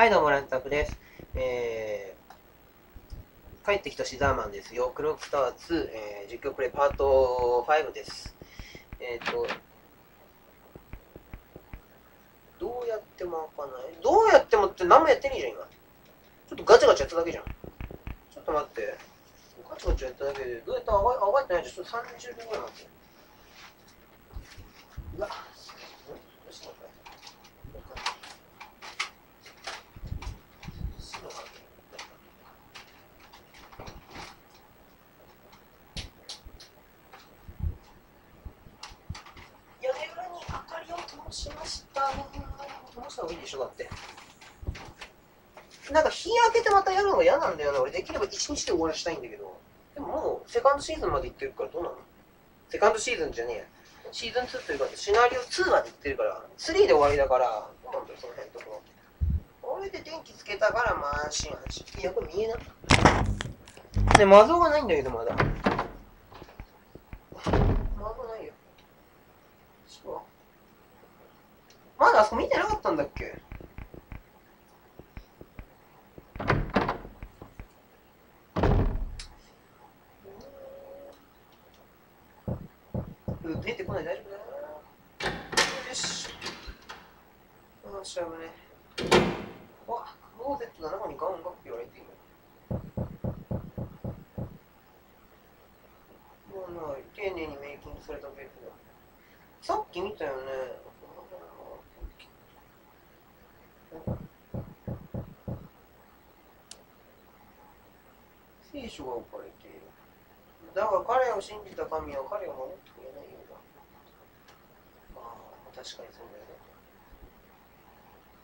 はい、どうも、ランタクです。えー、帰ってきたシザーマンですよ。クロックタワー2、えー、実況プレイパート5です。えっ、と、どうやっても開かない？どうやってもって何もやってねえじゃん、今。ちょっとガチャガチャやっただけじゃん。ちょっと待って。ガチャガチャやっただけで、どうやって開かってないじゃん。ちょっと30秒ぐらい待って。うわ、んどうしたのこれ屋根裏に明かしました。灯した方がいいでしょ、だって。なんか日焼けてまたやるのが嫌なんだよな。俺できれば一日で終わらしたいんだけど。でももうセカンドシーズンまで行ってるからどうなの？セカンドシーズンじゃねえ。シーズン2というか、シナリオ2まで行ってるから、3で終わりだから、どうなんだよ、その辺のところ。これで電気つけたから、まあ安心安心。いや、これ見えな。ね、魔像がないんだけど、まだ。魔像ないよ。そう。まだあそこ見てなかったんだっけ？うん出てこない、大丈夫だよし。よし、危ね。わ、クローゼットの中にガウンがって言われている。もうない。丁寧にメイキングされたベッドだ。さっき見たよね。聖書が置かれている。だが彼を信じた神は彼を守ってくれないようだ。ああ、確かにそうだよね。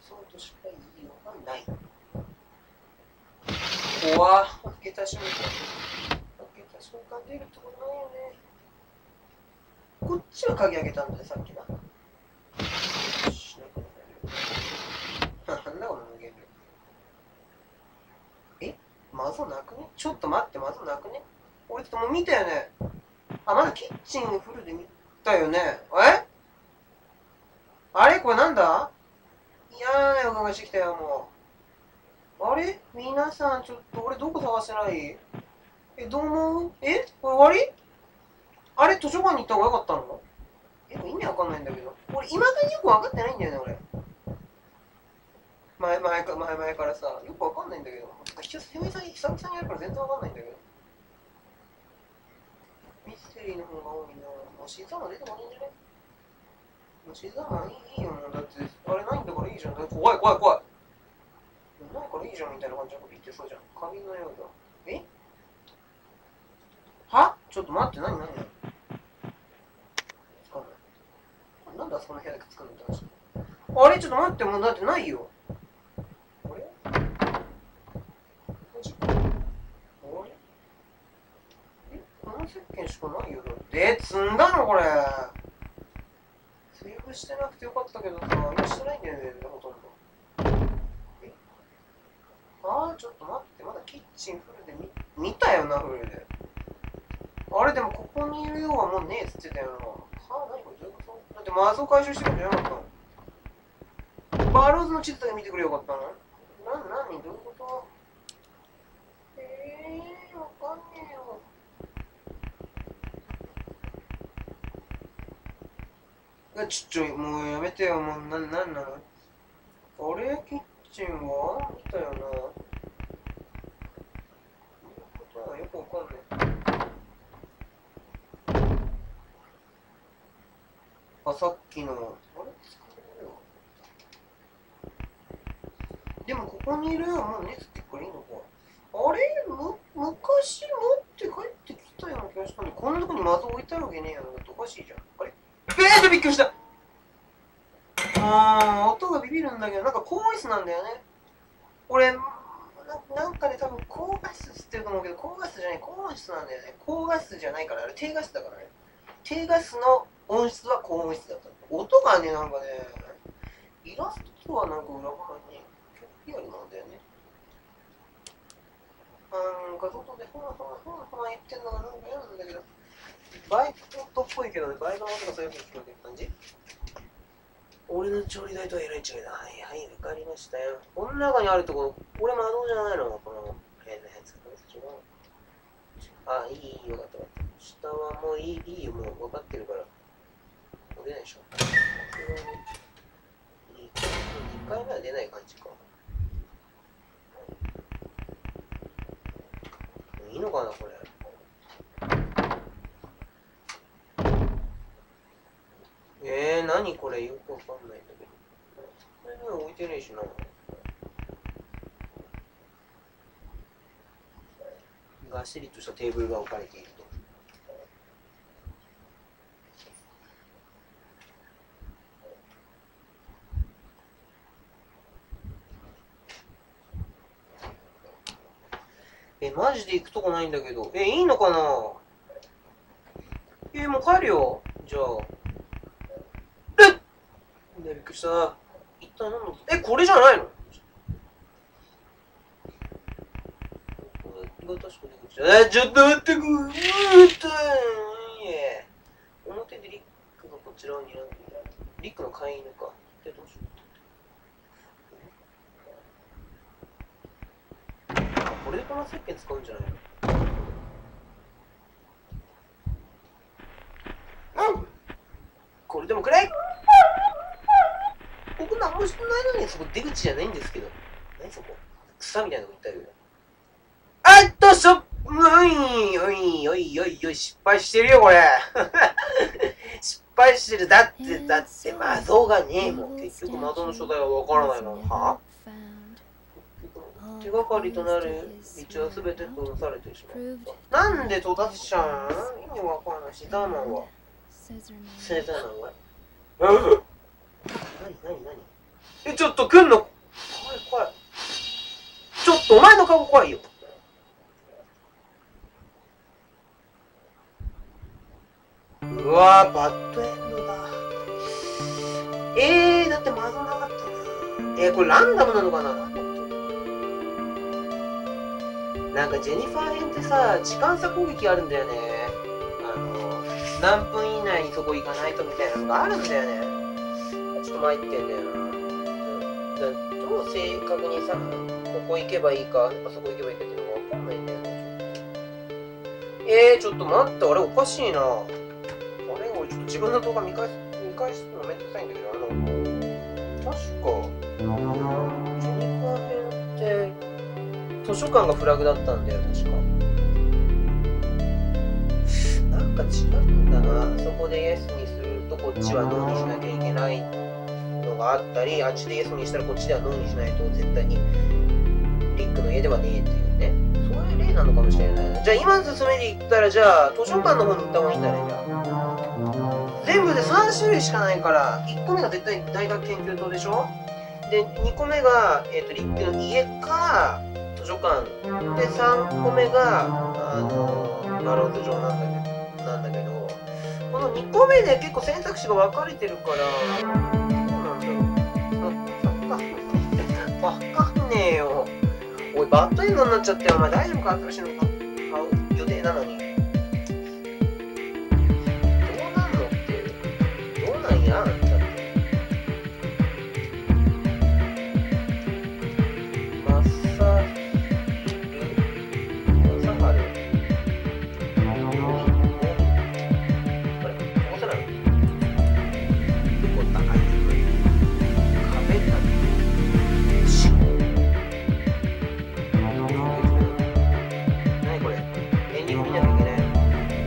そうとしか言いようがない。怖っ。開けた瞬間。開けた瞬間出るってことないよね。こっちは鍵開けたんだよ、さっきな。よし、なんかなんだこの無限ルえ？マゾなくね？ちょっと待って、マゾなくね？俺ちょっともう見たよね？あ、まだキッチンフルで見たよね？え？あれ？これなんだ？嫌な予感がしてきたよ、もう。あれ？皆さん、ちょっと俺どこ探してない？え、どう思う？え？これ終わり？あれ？図書館に行った方がよかったの？え、意味わかんないんだけど。俺、いまだによくわかってないんだよね、俺。前、前か、前々からさ、よくわかんないんだけど。久々に久々にやるから全然わかんないんだけど。ミステリーの方が多いな。もうシーザーマン出てもいいんじゃねもうシーザーマンいいいよ、もうだって、あれないんだからいいじゃん。怖い怖い怖い。ないからいいじゃんみたいな感じのこと言ってそうじゃん。鍵のようだ。え？は？ちょっと待って、何何？つかんない。なんであそこの部屋だけつかんないんだあれ？ちょっと待って、もうだってないよ。あれマジかあれえこの石鹸しかないよ。え、積んだのこれ。セーブしてなくてよかったけどさ、今してないんだよね、ほとんど。え？あー、ちょっと待って、まだキッチンフルで見見たよな、フルで。あれでもここにいるようはもうねえっつってたよな。はあ、何これ？どういうこと？だってマゾ回収してくるんじゃなかったのバローズの地図だけ見てくれよかったのな、なにどういうことえー、わかんねえよ。え、ちょ、ちょ、もうやめてよ、もう、な、なんなの？あれキッチンは見たよな。ことだよくわかんない。あ、さっきの、あれ？使えるよ。でもここにいるよ、もうねつってこれいいのか。あれ？む、昔持って帰ってきたような気がしたんで、こんなとこに窓置いてあるわけねえよな。だっておかしいじゃん。あれえ、びっくりしたあー、音がビビるんだけど、なんか高音質なんだよね。俺、ななんかね、多分高画質っつってると思うけど、高画質じゃない、高音質なんだよね。高画質じゃないから、あれ低画質だからね。低画質の音質は高音質だった。音がね、なんかね、イラストとはなんか裏側に、リアルなんだよね。あー画像で、ほらほらほらほら言ってんのがなんか嫌なんだけど、バイク音っぽいけどね、バイクの音がそういうふうに聞こえてる感じ俺の調理台とはえらい違いだ。はいはい、わかりましたよ。この中にあるところ、これ窓じゃないのこの変なやつ。違う。あ、いい、いい、よかった。下はもういい、いいよ、もう分かってるから。もう出ないでしょ。さすに。2回目は出ない感じか。いいのかな、これ。えー、何これよくわかんないんだけど。これには置いてねえしな。がっしりとしたテーブルが置かれていると。え、マジで行くとこないんだけど。え、いいのかな？え、もう帰るよ。じゃあ。くりした。一体何の、え、これじゃないの？確か出口だ。え、ちょっと待ってくれ。うーっといえ。表でリックがこちらにいる。リックの飼い犬か。で、どうしよう。これでこの石鹸使うんじゃないの？これでもくらい何もしてないのにそこ出口じゃないんですけど。何そこ？草みたいなとこ行ったけどあっとしょおいおいおいおいおい失敗してるよこれ。失敗してる。だってだって窓がねえもん結局窓の正体はわからないの。は？手がかりとなる？道は全て閉ざされてしまった。なんで閉ざしちゃう？の意味わからないし、ザーマンは。セザーマンは？うん何何何？え、ちょっと来んの怖い怖い。ちょっとお前の顔怖いよ。うわー、バッドエンドだ。えー、だって窓なかったな。えー、これランダムなのかななんかジェニファー編ってさ、時間差攻撃あるんだよね。あの、何分以内にそこ行かないとみたいなのがあるんだよね。ちょっと参ってんだよな。う正確にさ、ここ行けばいいか、あそこ行けばいいかっていうのがわかんないんだよね。えー、ちょっと待って、あれおかしいな。あれ俺ちょっと自分の動画見返す、見返すのめんどくさいんだけど、あの、確か、ジェニファー編って、図書館がフラグだったんだよ確かなんか違うんだなそこでイエスにするとこっちはノーにしなきゃいけないってがあったりあっちでイエスにしたらこっちではノーにしないと絶対にリックの家ではねえっていうね。そういう例なのかもしれないじゃあ今の進めで言ったらじゃあ図書館の方に行った方がいいんだねじゃあ全部で3種類しかないから1個目が絶対大学研究棟でしょ？で2個目が、えー、とリックの家か図書館。で3個目があのバローズ上なんだけどなんだけどこの2個目で結構選択肢が分かれてるから。バッドエンドになっちゃってお前大丈夫か？新しいの買う予定なのに。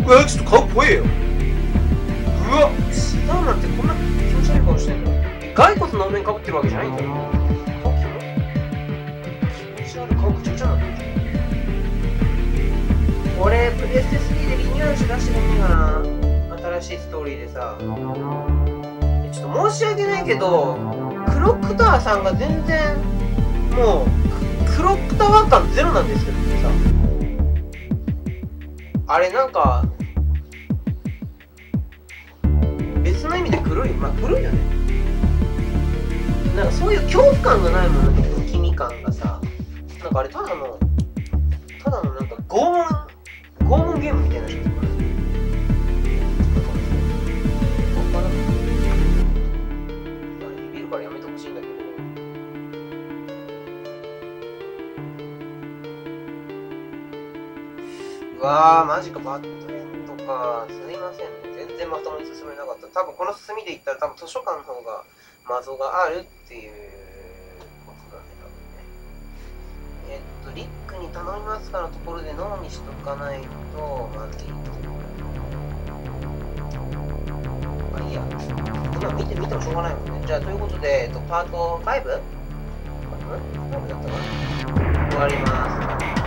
うわちょっと顔怖えよ。うわ。シダーマンってこんな気持ち悪い顔してんの？骸骨のお面かぶってるわけじゃないんだよ。気持ち悪い顔ぐちゃぐちゃになってるじゃん。俺プレステ3でリニューアルして出してくんねえかな。新しいストーリーでさ。えちょっと申し訳ないけどクロックタワーさんが全然もうククロックタワー感ゼロなんですけどさ。あれなんかの意味で黒いまあ黒いよねなんかそういう恐怖感がないもの不気味感がさなんかあれただのただのなんか拷問拷問ゲームみたいなやつだか。うわー、マジか、バッドエンドか。すいませんね。然まともに進めなかった。多分この進みで言ったら、多分図書館の方が謎があるっていうことだね、多分ね。えっと、リックに頼みますかのところで脳にしとかないと、まずいとまあいいや。今見て、見てもしょうがないもんね。じゃあ、ということで、えっと、パート 5? 5だったかな終わります。